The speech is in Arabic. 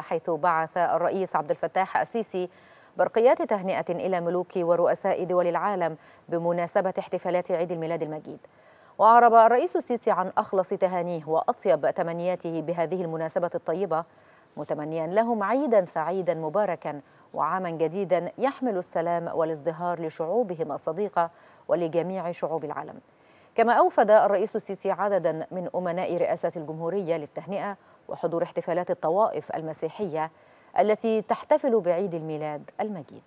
حيث بعث الرئيس عبد الفتاح السيسي برقيات تهنئة إلى ملوك ورؤساء دول العالم بمناسبة احتفالات عيد الميلاد المجيد. وأعرب الرئيس السيسي عن أخلص تهانيه وأطيب تمنياته بهذه المناسبة الطيبة متمنيا لهم عيدا سعيدا مباركا وعاما جديدا يحمل السلام والازدهار لشعوبهم الصديقة ولجميع شعوب العالم. كما أوفد الرئيس السيسي عددا من أمناء رئاسة الجمهورية للتهنئة وحضور احتفالات الطوائف المسيحية التي تحتفل بعيد الميلاد المجيد.